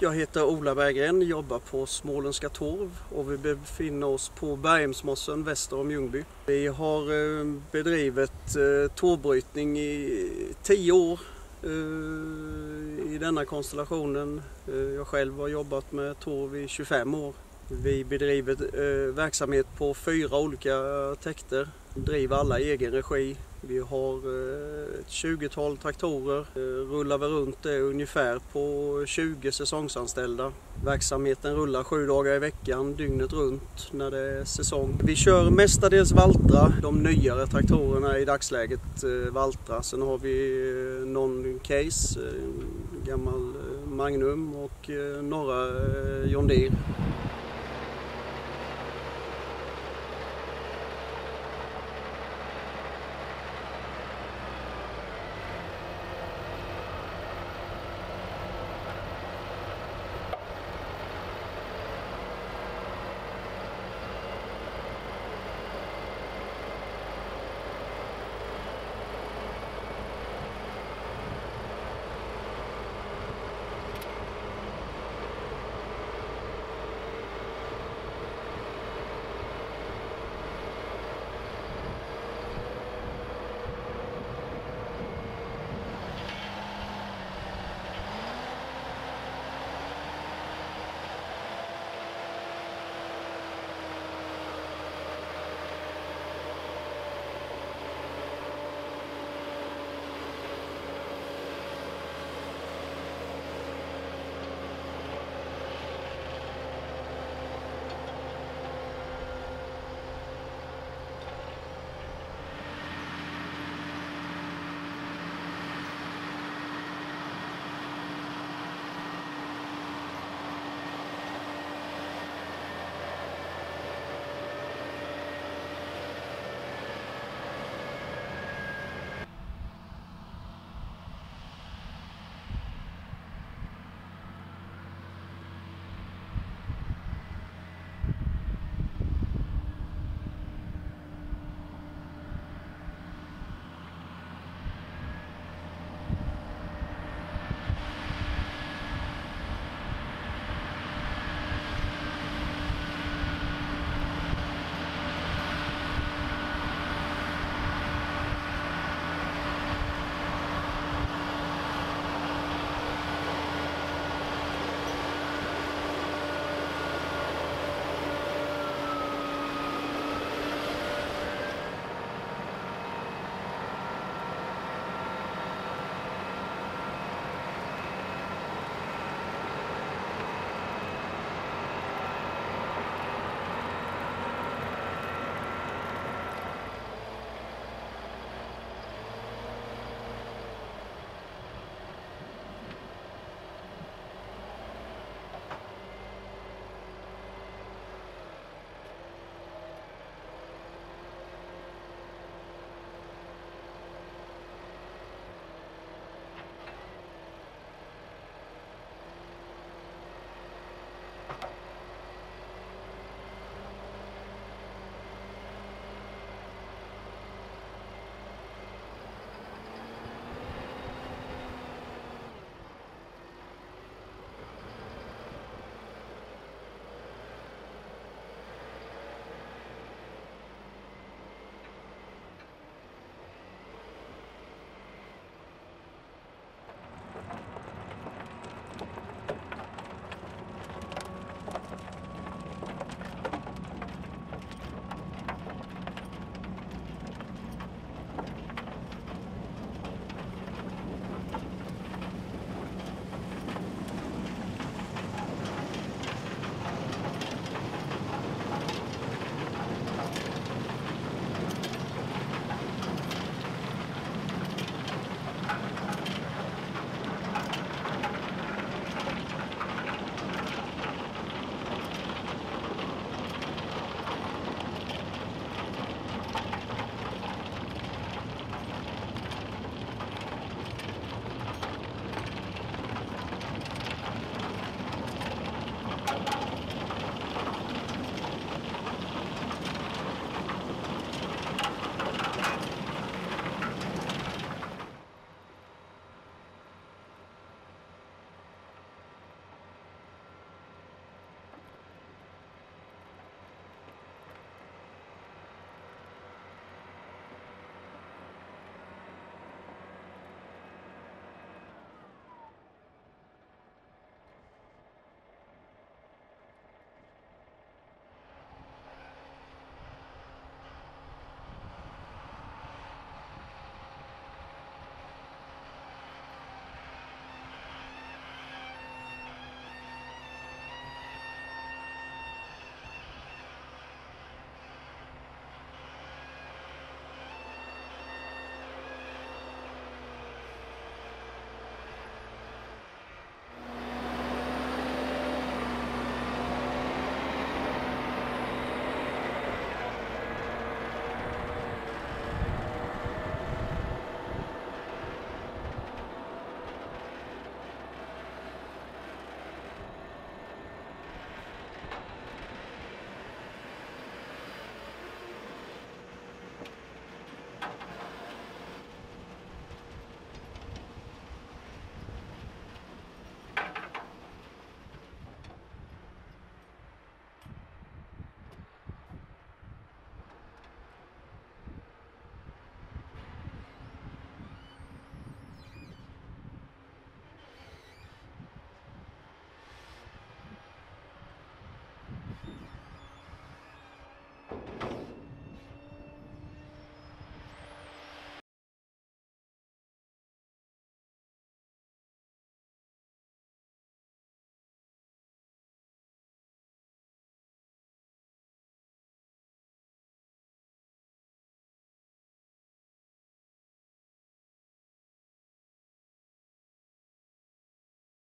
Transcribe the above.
Jag heter Ola Berggren, jobbar på Småländska Torv och vi befinner oss på Berghemsmossen väster om Ljungby. Vi har eh, bedrivit eh, torvbrytning i tio år eh, i denna konstellationen. Jag själv har jobbat med torv i 25 år. Vi bedriver verksamhet på fyra olika täkter, driver alla i egen regi. Vi har eh, ett 20-tal traktorer, eh, rullar vi runt det ungefär på 20 säsongsanställda. Verksamheten rullar sju dagar i veckan, dygnet runt när det är säsong. Vi kör mestadels Valtra, de nyare traktorerna i dagsläget eh, Valtra. Sen har vi någon Case, gammal Magnum och några John Deere.